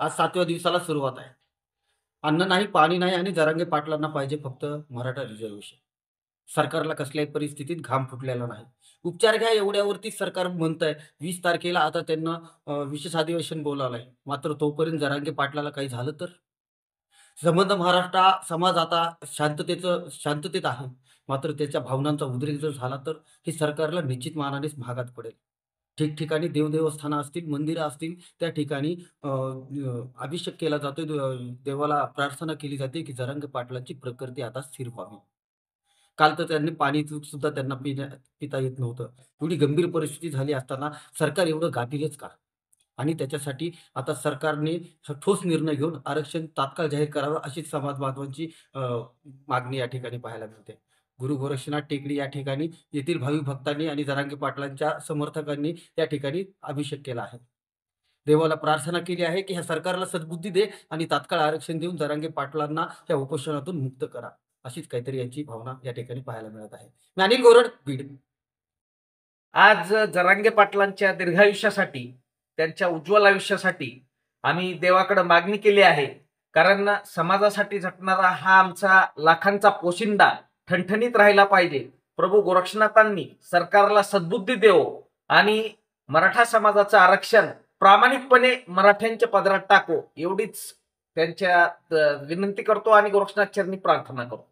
आज सातव्या दिवसाला सुरुवात आहे. अन्न नाही पाणी नाही आणि जरांगे पाटलांना पाहिजे फक्त मराठा रिझर्वेशन. सरकारला कसल्याही परिस्थितीत घाम फुटलेला नाही. उपचार घ्या एवढ्यावरती सरकार म्हणत आहे वीस तारखेला आता त्यांना विशेष अधिवेशन बोलावलंय. मात्र तोपर्यंत जरांगे पाटलाला काही झालं तर? संबंध महाराष्ट्र समाज आता शांततेचं शांततेत आहे. मात्र त्याच्या भावनांचा उद्रेक जर झाला तर? हे सरकारला निश्चित मानानेच भागात पडेल. ठिकठिकाणी देवदेवस्थानं असतील मंदिरं असतील त्या ठिकाणी अभिषेक केला जातो देवाला प्रार्थना केली जाते की जरंग पाटलांची प्रकृती आता स्थिर व्हावी. काल तर त्यांनी पाणी सुद्धा त्यांना पिण्या पिता येत नव्हतं. एवढी गंभीर परिस्थिती झाली असताना सरकार एवढं गाभीरच का? आणि त्याच्यासाठी आता सरकारने ठोस निर्णय घेऊन आरक्षण तात्काळ जाहीर करावं अशी समाज बांधवांची अं, मागणी या ठिकाणी पाहायला मिळते. गुरु गोरक्षनाथ टेकडी या ठिकाणी येथील भाविक भक्तांनी आणि जरांगे पाटलांच्या समर्थकांनी या ठिकाणी अभिषेक केला आहे. देवाला प्रार्थना केली आहे की ह्या सरकारला सद्बुद्धी दे आणि तात्काळ आरक्षण देऊन जरांगे पाटलांना या उपोषणातून मुक्त करा अशीच काहीतरी यांची भावना या ठिकाणी पाहायला मिळत आहे. मी अनिल गोरड बीड. आज जरांगे पाटलांच्या दीर्घायुष्यासाठी त्यांच्या उज्ज्वल आयुष्यासाठी आम्ही देवाकडे मागणी केली आहे. कारण समाजासाठी झटणारा हा आमचा लाखांचा पोशिंदा ठणठणीत राहिला पाहिजे. प्रभू गोरक्षनाथांनी सरकारला सद्बुद्धी देव आणि मराठा समाजाचं आरक्षण प्रामाणिकपणे मराठ्यांच्या पदरात टाको. एवढीच त्यांच्या विनंती करतो आणि गोरक्षनाथ चरणी प्रार्थना करतो